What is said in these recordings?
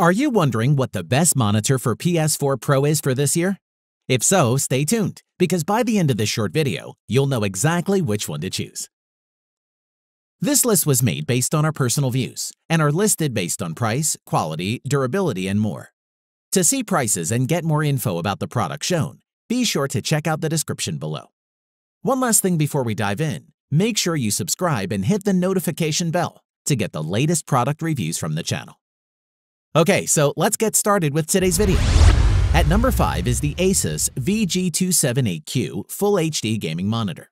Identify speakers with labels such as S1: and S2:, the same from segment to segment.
S1: Are you wondering what the best monitor for PS4 Pro is for this year? If so, stay tuned, because by the end of this short video, you'll know exactly which one to choose. This list was made based on our personal views and are listed based on price, quality, durability, and more. To see prices and get more info about the product shown, be sure to check out the description below. One last thing before we dive in, make sure you subscribe and hit the notification bell to get the latest product reviews from the channel. Okay, so let's get started with today's video. At number 5 is the Asus VG278Q Full HD Gaming Monitor.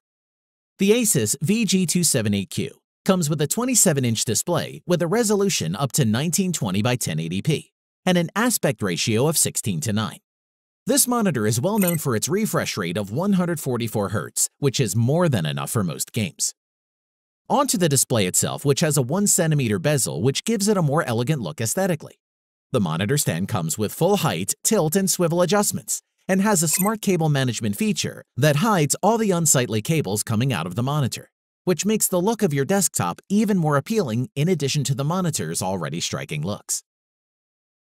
S1: The Asus VG278Q comes with a 27-inch display with a resolution up to 1920 by 1080p and an aspect ratio of 16 to 9. This monitor is well known for its refresh rate of 144 Hz, which is more than enough for most games. Onto the display itself, which has a 1cm bezel which gives it a more elegant look aesthetically. The monitor stand comes with full height, tilt, and swivel adjustments, and has a smart cable management feature that hides all the unsightly cables coming out of the monitor, which makes the look of your desktop even more appealing in addition to the monitor's already striking looks.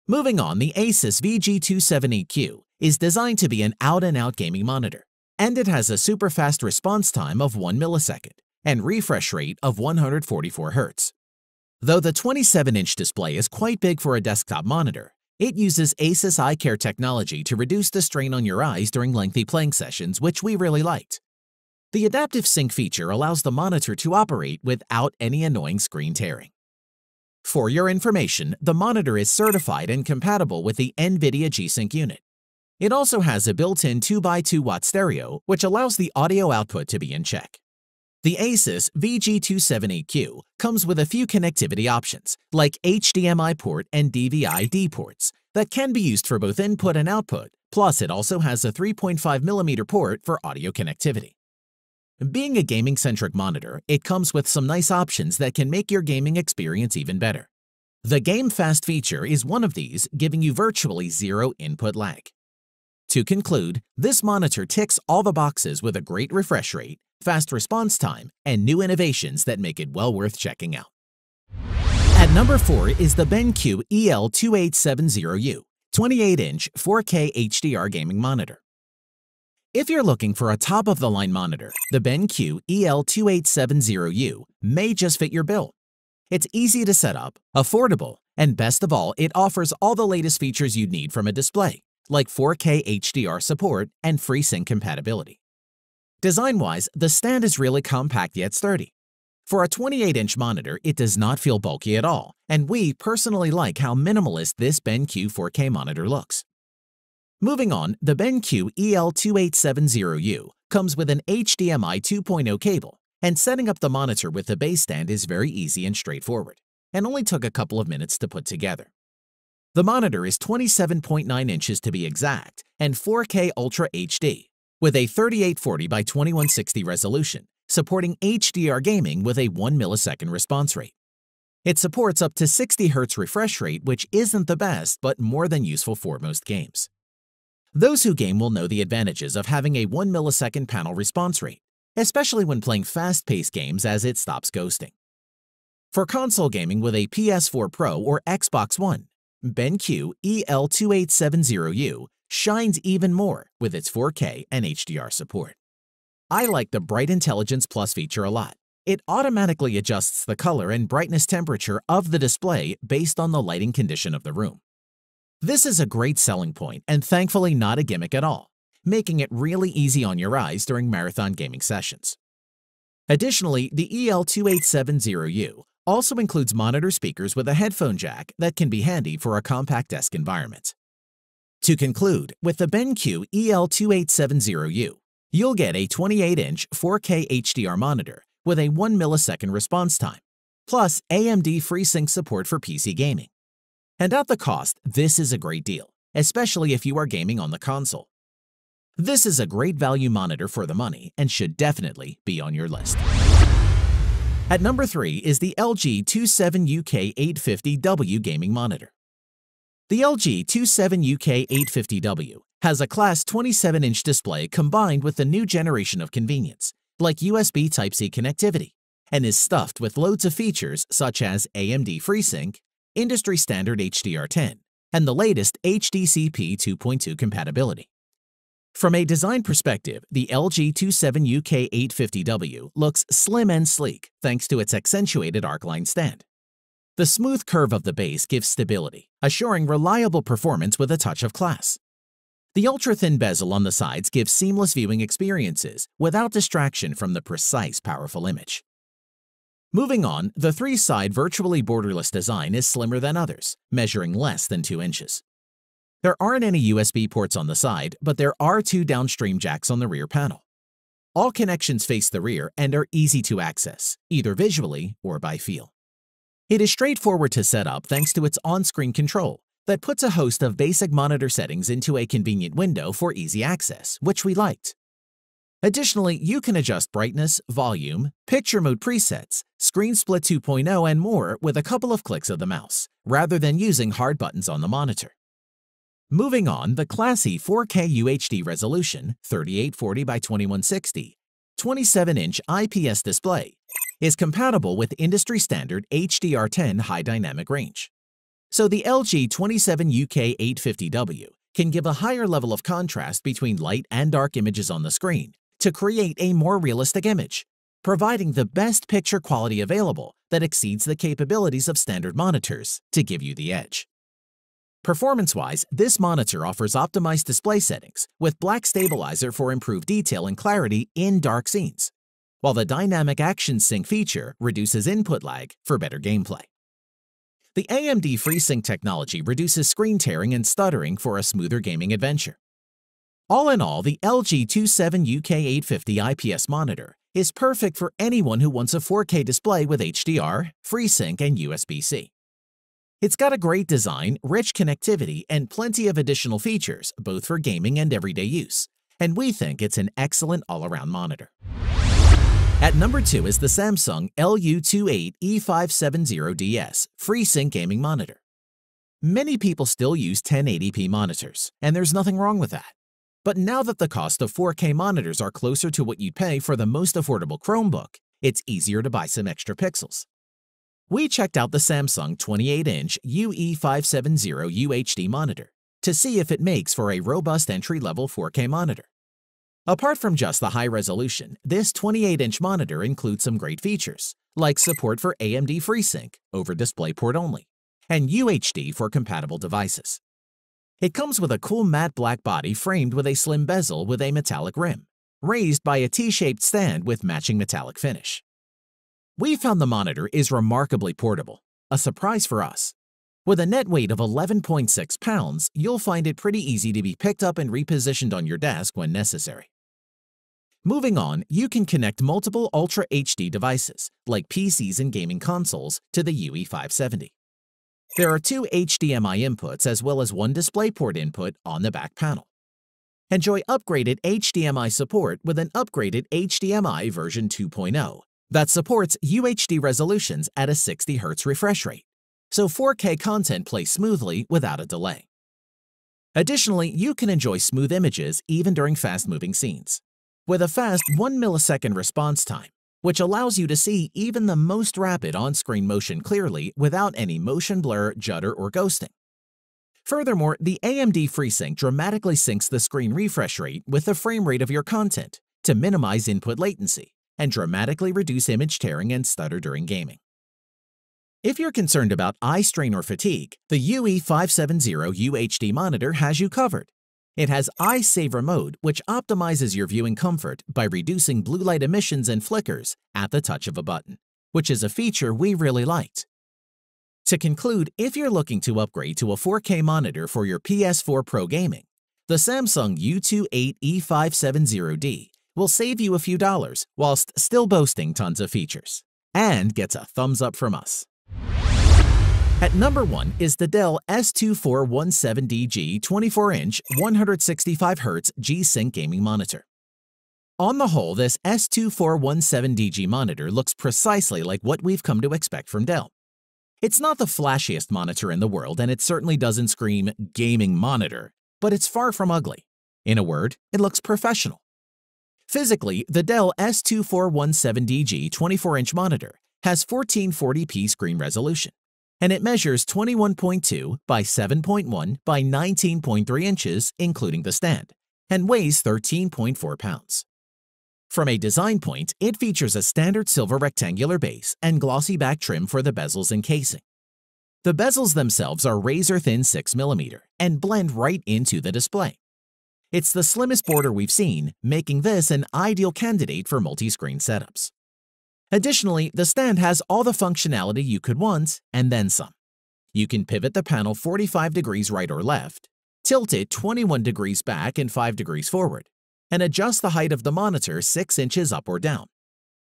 S1: Moving on, the Asus VG278Q is designed to be an out-and-out -out gaming monitor, and it has a super fast response time of 1 millisecond and refresh rate of 144 Hz. Though the 27-inch display is quite big for a desktop monitor, it uses Asus EyeCare technology to reduce the strain on your eyes during lengthy playing sessions, which we really liked. The Adaptive Sync feature allows the monitor to operate without any annoying screen tearing. For your information, the monitor is certified and compatible with the NVIDIA G-Sync unit. It also has a built-in 2x2 watt stereo, which allows the audio output to be in check. The Asus VG278Q comes with a few connectivity options, like HDMI port and DVI-D ports, that can be used for both input and output, plus it also has a 3.5mm port for audio connectivity. Being a gaming-centric monitor, it comes with some nice options that can make your gaming experience even better. The Game Fast feature is one of these, giving you virtually zero input lag. To conclude, this monitor ticks all the boxes with a great refresh rate, fast response time, and new innovations that make it well worth checking out. At number 4 is the BenQ EL2870U, 28-inch 4K HDR gaming monitor. If you're looking for a top-of-the-line monitor, the BenQ EL2870U may just fit your bill. It's easy to set up, affordable, and best of all, it offers all the latest features you'd need from a display, like 4K HDR support and FreeSync compatibility. Design-wise, the stand is really compact yet sturdy. For a 28-inch monitor, it does not feel bulky at all, and we personally like how minimalist this BenQ 4K monitor looks. Moving on, the BenQ EL2870U comes with an HDMI 2.0 cable, and setting up the monitor with the base stand is very easy and straightforward, and only took a couple of minutes to put together. The monitor is 27.9 inches to be exact and 4K Ultra HD, with a 3840 by 2160 resolution, supporting HDR gaming with a 1 millisecond response rate. It supports up to 60 Hz refresh rate, which isn't the best, but more than useful for most games. Those who game will know the advantages of having a 1 millisecond panel response rate, especially when playing fast-paced games as it stops ghosting. For console gaming with a PS4 Pro or Xbox One, BenQ EL2870U shines even more with its 4K and HDR support. I like the Bright Intelligence Plus feature a lot. It automatically adjusts the color and brightness temperature of the display based on the lighting condition of the room. This is a great selling point and thankfully not a gimmick at all, making it really easy on your eyes during marathon gaming sessions. Additionally, the EL2870U also includes monitor speakers with a headphone jack that can be handy for a compact desk environment. To conclude, with the BenQ EL2870U, you'll get a 28-inch 4K HDR monitor with a 1 millisecond response time, plus AMD FreeSync support for PC gaming. And at the cost, this is a great deal, especially if you are gaming on the console. This is a great value monitor for the money and should definitely be on your list. At number 3 is the LG 27UK850W gaming monitor. The LG 27UK850W has a class 27-inch display combined with a new generation of convenience, like USB Type-C connectivity, and is stuffed with loads of features such as AMD FreeSync, industry standard HDR10, and the latest HDCP 2.2 compatibility. From a design perspective, the LG 27UK 850W looks slim and sleek thanks to its accentuated arc-line stand. The smooth curve of the base gives stability, assuring reliable performance with a touch of class. The ultra-thin bezel on the sides gives seamless viewing experiences without distraction from the precise, powerful image. Moving on, the three-side virtually borderless design is slimmer than others, measuring less than 2 inches. There aren't any USB ports on the side, but there are two downstream jacks on the rear panel. All connections face the rear and are easy to access, either visually or by feel. It is straightforward to set up thanks to its on-screen control that puts a host of basic monitor settings into a convenient window for easy access, which we liked. Additionally, you can adjust brightness, volume, picture mode presets, screen split 2.0, and more with a couple of clicks of the mouse, rather than using hard buttons on the monitor. Moving on, the classy 4K UHD resolution 3840 by 2160 27-inch IPS display is compatible with industry-standard HDR10 high dynamic range. So the LG 27UK 850W can give a higher level of contrast between light and dark images on the screen to create a more realistic image, providing the best picture quality available that exceeds the capabilities of standard monitors to give you the edge. Performance-wise, this monitor offers optimized display settings with black stabilizer for improved detail and clarity in dark scenes, while the dynamic action sync feature reduces input lag for better gameplay. The AMD FreeSync technology reduces screen tearing and stuttering for a smoother gaming adventure. All in all, the LG 27UK850 IPS monitor is perfect for anyone who wants a 4K display with HDR, FreeSync, and USB-C. It's got a great design, rich connectivity, and plenty of additional features, both for gaming and everyday use, and we think it's an excellent all-around monitor. At number 2 is the Samsung LU28E570DS FreeSync Gaming Monitor. Many people still use 1080p monitors, and there's nothing wrong with that. But now that the cost of 4K monitors are closer to what you'd pay for the most affordable Chromebook, it's easier to buy some extra pixels. We checked out the Samsung 28-inch UE570 UHD monitor to see if it makes for a robust entry-level 4K monitor. Apart from just the high resolution, this 28-inch monitor includes some great features, like support for AMD FreeSync over DisplayPort only, and UHD for compatible devices. It comes with a cool matte black body framed with a slim bezel with a metallic rim, raised by a T-shaped stand with matching metallic finish. We found the monitor is remarkably portable, a surprise for us. With a net weight of 11.6 pounds, you'll find it pretty easy to be picked up and repositioned on your desk when necessary. Moving on, you can connect multiple Ultra HD devices, like PCs and gaming consoles, to the UE570. There are two HDMI inputs as well as one DisplayPort input on the back panel. Enjoy upgraded HDMI support with an upgraded HDMI version 2.0 that supports UHD resolutions at a 60Hz refresh rate, so 4K content plays smoothly without a delay. Additionally, you can enjoy smooth images even during fast-moving scenes. With a fast 1 millisecond response time, which allows you to see even the most rapid on-screen motion clearly without any motion blur, judder, or ghosting. Furthermore, the AMD FreeSync dramatically syncs the screen refresh rate with the frame rate of your content to minimize input latency and dramatically reduce image tearing and stutter during gaming. If you're concerned about eye strain or fatigue, the UE570 UHD monitor has you covered it has Eye Saver mode, which optimizes your viewing comfort by reducing blue light emissions and flickers at the touch of a button, which is a feature we really liked. To conclude, if you're looking to upgrade to a 4K monitor for your PS4 Pro gaming, the Samsung U28E570D will save you a few dollars whilst still boasting tons of features, and gets a thumbs up from us. At number 1 is the Dell S2417DG 24-inch 165Hz G-Sync gaming monitor. On the whole, this S2417DG monitor looks precisely like what we've come to expect from Dell. It's not the flashiest monitor in the world and it certainly doesn't scream gaming monitor, but it's far from ugly. In a word, it looks professional. Physically, the Dell S2417DG 24-inch monitor has 1440p screen resolution, and it measures 21.2 by 7.1 by 19.3 inches, including the stand, and weighs 13.4 pounds. From a design point, it features a standard silver rectangular base and glossy back trim for the bezels and casing. The bezels themselves are razor-thin 6mm and blend right into the display. It's the slimmest border we've seen, making this an ideal candidate for multi-screen setups. Additionally, the stand has all the functionality you could want, and then some. You can pivot the panel 45 degrees right or left, tilt it 21 degrees back and 5 degrees forward, and adjust the height of the monitor 6 inches up or down.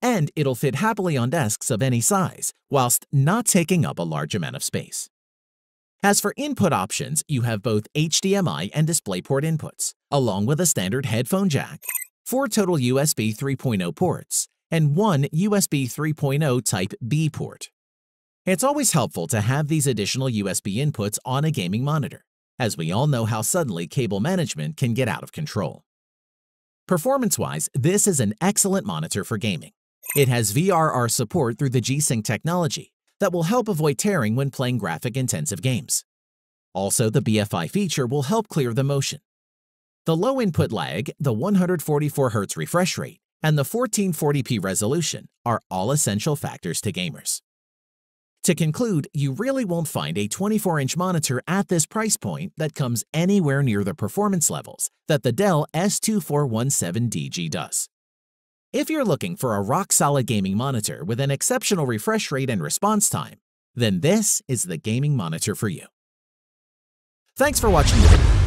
S1: And it'll fit happily on desks of any size, whilst not taking up a large amount of space. As for input options, you have both HDMI and DisplayPort inputs, along with a standard headphone jack, four total USB 3.0 ports, and one USB 3.0 Type-B port. It's always helpful to have these additional USB inputs on a gaming monitor, as we all know how suddenly cable management can get out of control. Performance-wise, this is an excellent monitor for gaming. It has VRR support through the G-Sync technology that will help avoid tearing when playing graphic-intensive games. Also, the BFI feature will help clear the motion. The low input lag, the 144Hz refresh rate, and the 1440p resolution are all essential factors to gamers. To conclude, you really won't find a 24-inch monitor at this price point that comes anywhere near the performance levels that the Dell S2417DG does. If you're looking for a rock-solid gaming monitor with an exceptional refresh rate and response time, then this is the gaming monitor for you. Thanks for watching the video.